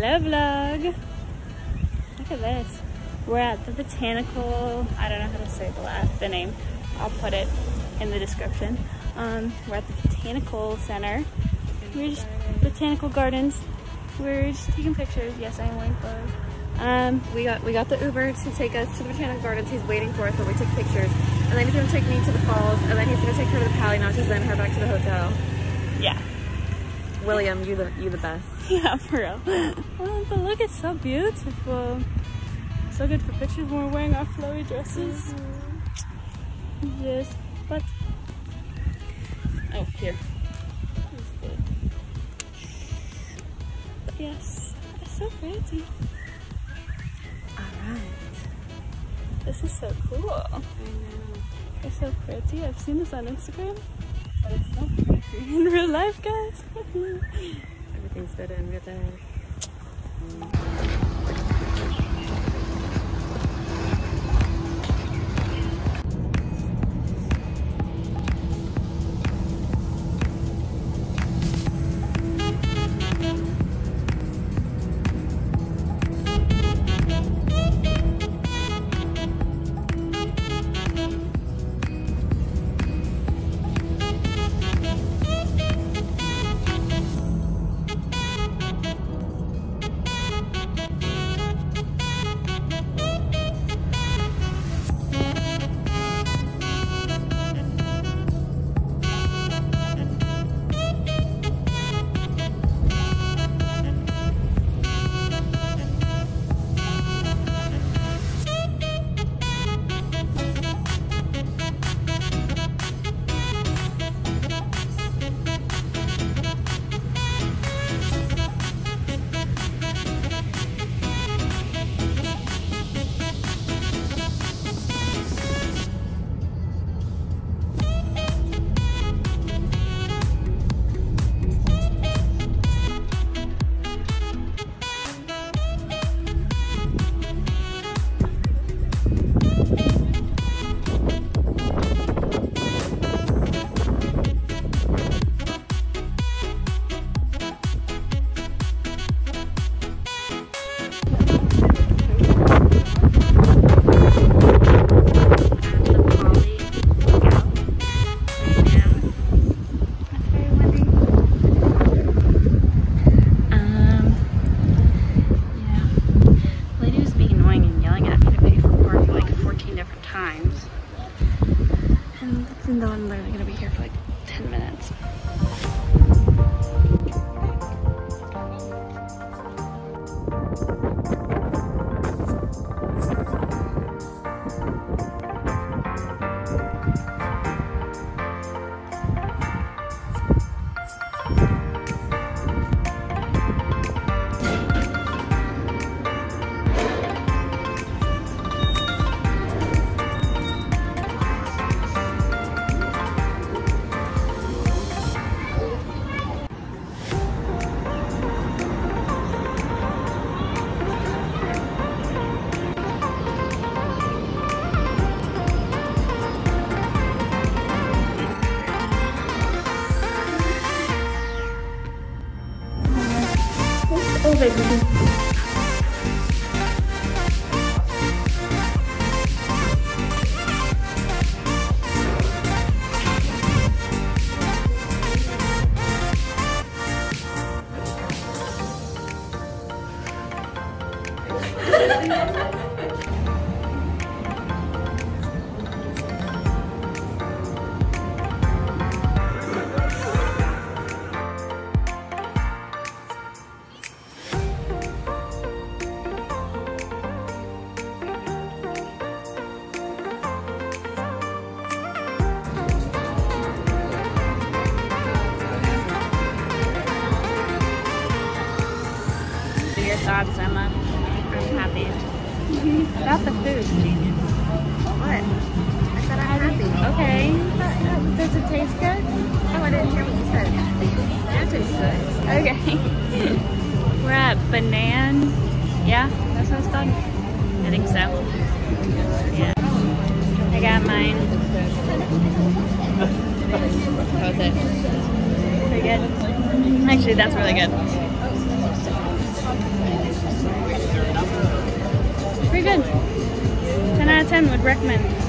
Hello vlog. Look at this. We're at the botanical, I don't know how to say the last, the name. I'll put it in the description. Um, we're at the botanical center. We're just, botanical gardens. We're just taking pictures. Yes, I am wearing clothes. Um, we got we got the Uber to take us to the botanical gardens. He's waiting for us, but we took pictures. And then he's gonna take me to the falls, and then he's gonna take her to the Pali Mountains, and then her back to the hotel. Yeah. William, you the you the best. Yeah, for real. Oh, but look, it's so beautiful. So good for pictures when we're wearing our flowy dresses. Mm-hmm. Yes, but oh, here. But yes, it's so pretty. All right. This is so cool. It's so pretty. I've seen this on Instagram, but it's so pretty in real life, guys. Everything's better in real life. Mm. Even though I'm literally gonna be here for like Oh, baby. Your Emma? I'm happy. About the food. What? I said I'm happy. Okay. Does it taste good? Oh, I didn't hear what you said. That tastes good. Okay. We're at Banan. Yeah, that sounds called. I think so. Yeah. I got mine. How's it? Pretty good. Actually, that's really good. 10 would recommend.